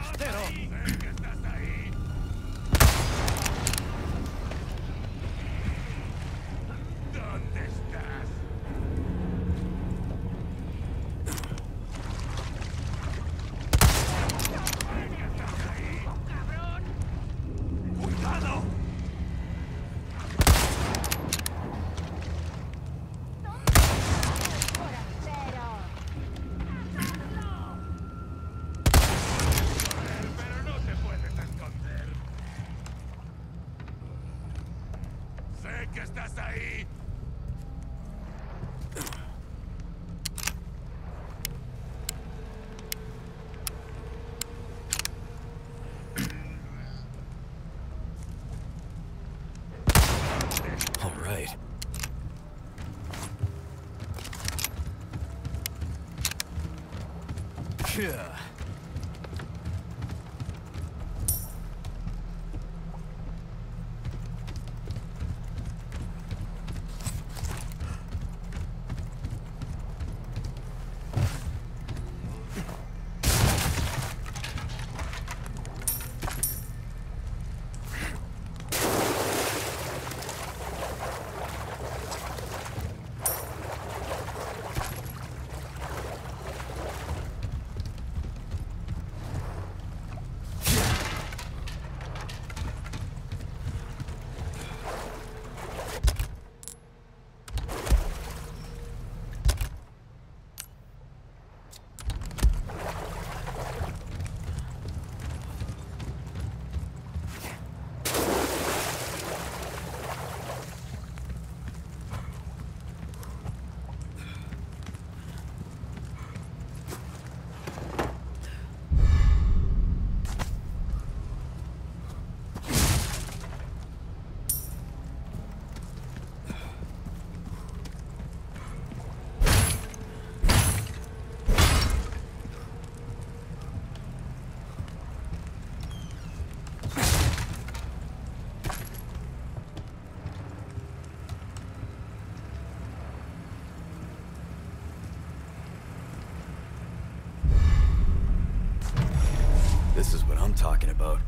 forastero! I'm talking about.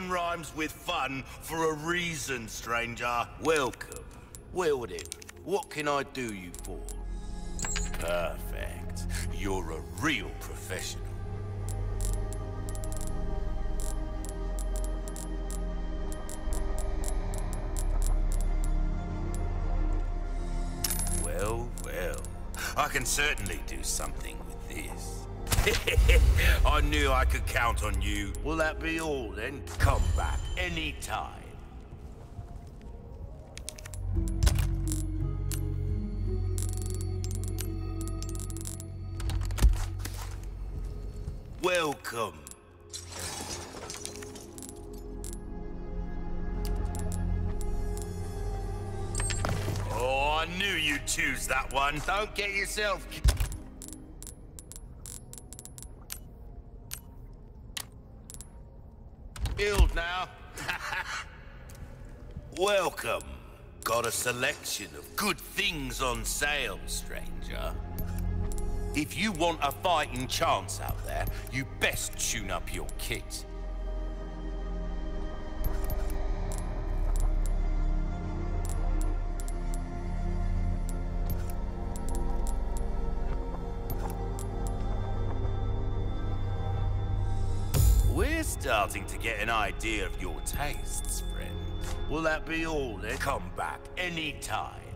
Gun rhymes with fun for a reason, stranger. Welcome. Well then, what can I do you for? Perfect. You're a real professional. Well, well. I can certainly do something. I knew I could count on you. Will that be all then? Come back anytime. Welcome. Oh, I knew you'd choose that one. Don't get yourself... Now. Welcome. Got a selection of good things on sale, stranger. If you want a fighting chance out there, you best tune up your kit. Starting to get an idea of your tastes, friend. Will that be all then? Come back anytime.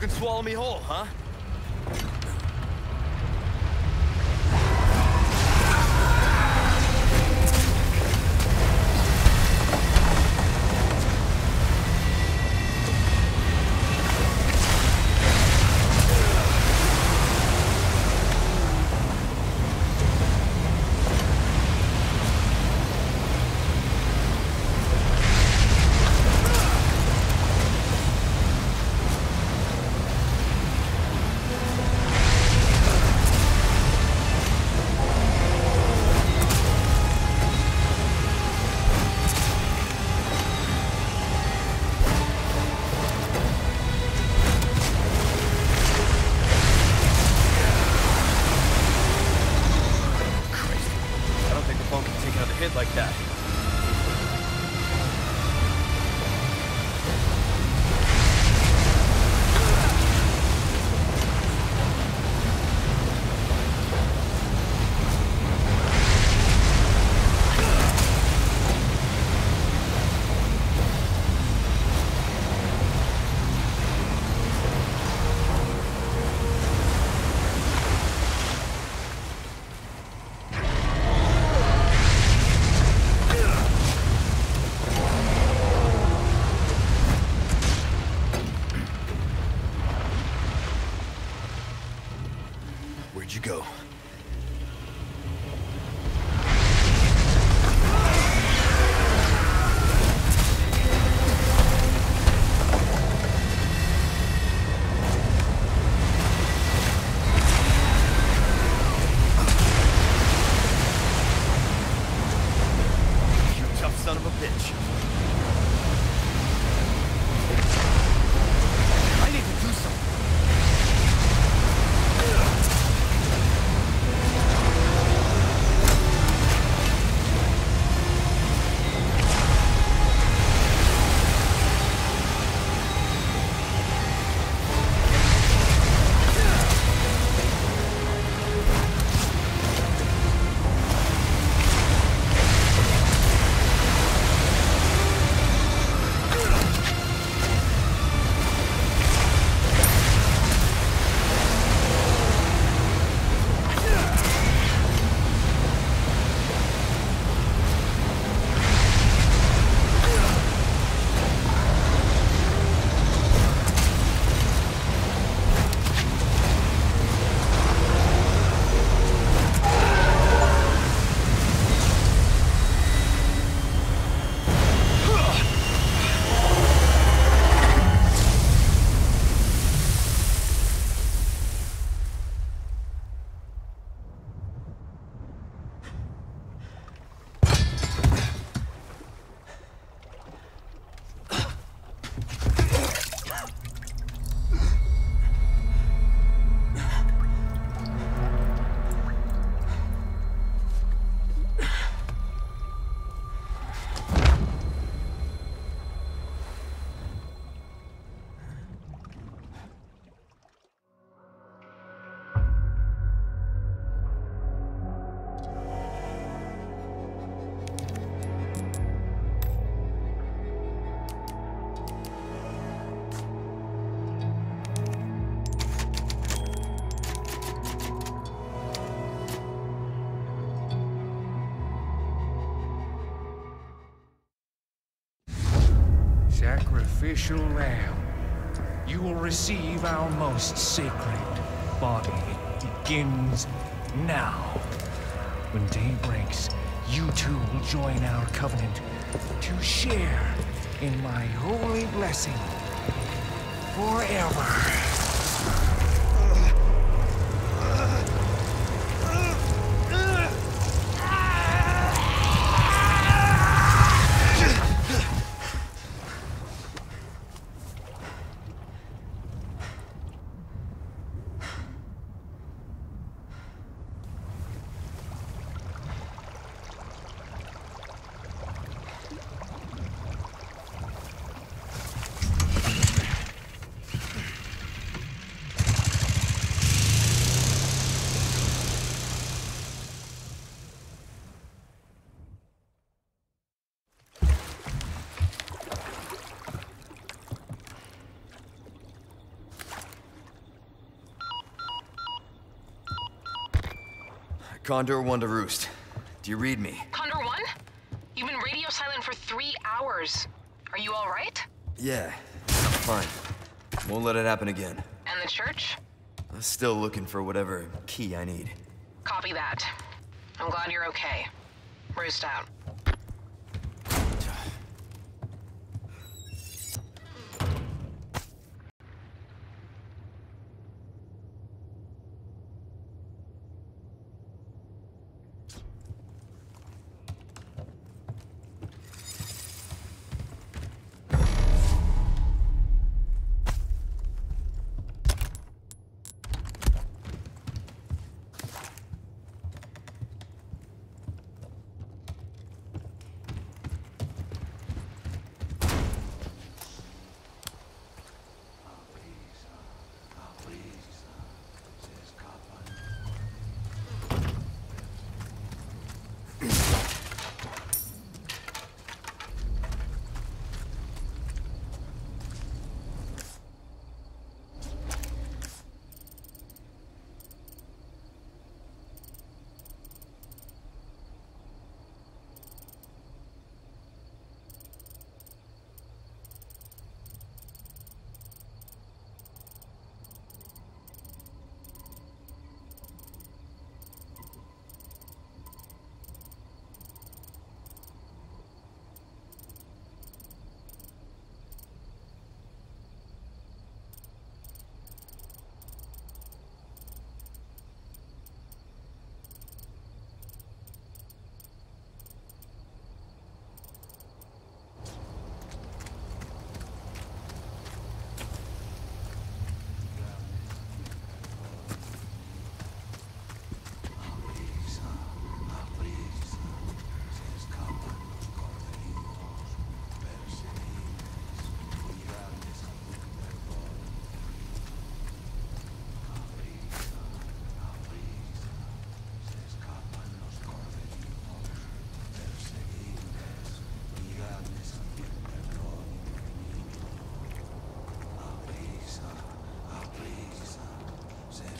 You can swallow me whole, huh? Lamb, you will receive our most sacred body. It begins now. When day breaks, you too will join our covenant to share in my holy blessing forever. Condor one to roost. Do you read me? Condor 1? You've been radio silent for three hours. Are you alright? Yeah, fine. Won't let it happen again. And the church? I'm still looking for whatever key I need. Copy that. I'm glad you're okay. Roost out.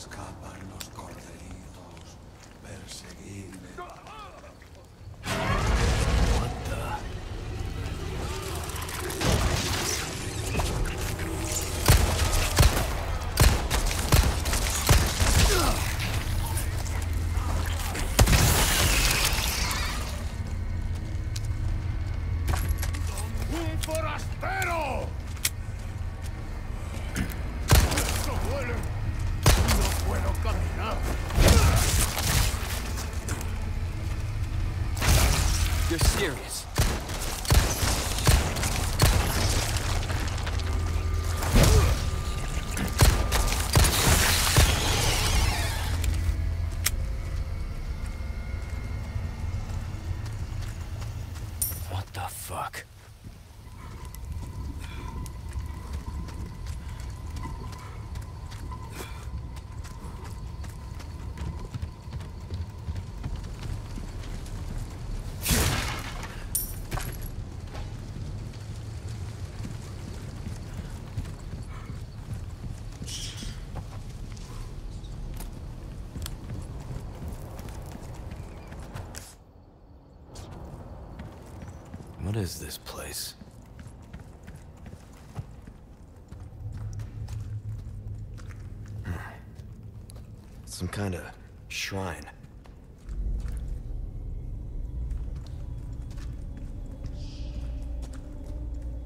Escapan los corderitos. Perseguidme. Fuck? What is this place? Hmm. Some kind of shrine.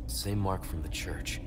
Same mark from the church.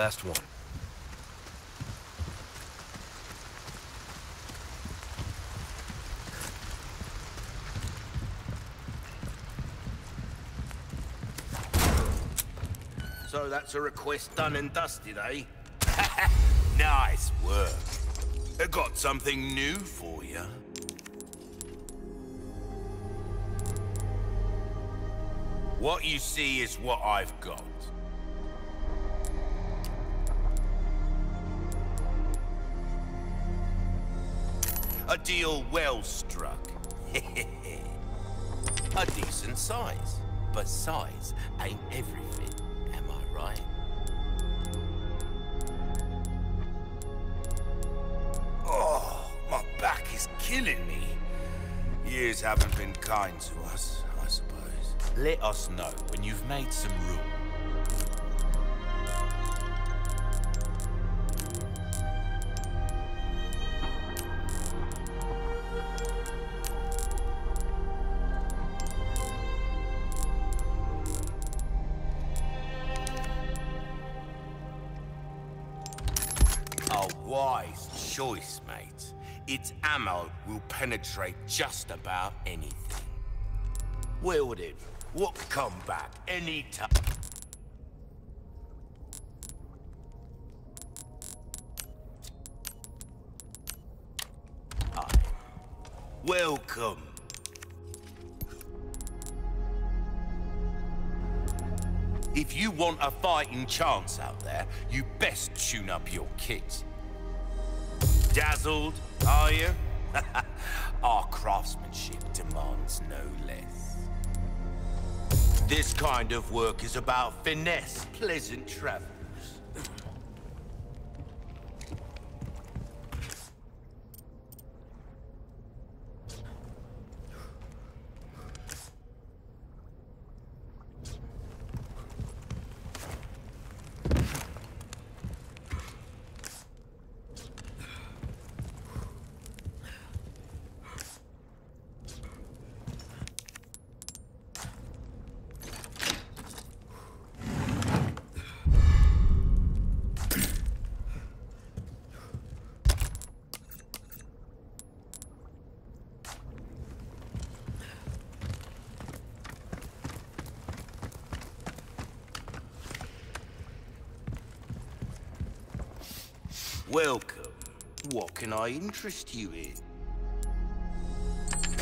Last one. So that's a request done and dusted, eh? nice work. I got something new for you. What you see is what I've got. A deal well struck. A decent size. But size ain't everything, am I right? Oh, my back is killing me. Years haven't been kind to us, I suppose. Let us know when you've made some room. Will penetrate just about anything. Then, what come back any time? Welcome. If you want a fighting chance out there, you best tune up your kit. Dazzled, are you? Our craftsmanship demands no less. This kind of work is about finesse, pleasant travels. Welcome. What can I interest you in?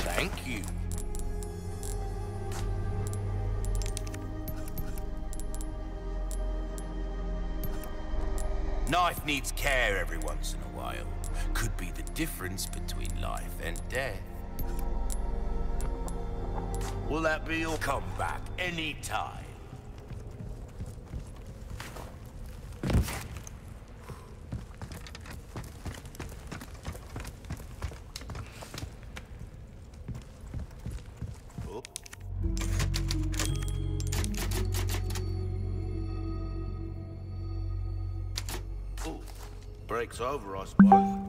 Thank you. Knife needs care every once in a while. Could be the difference between life and death. Will that be your comeback anytime? Breaks over, I suppose.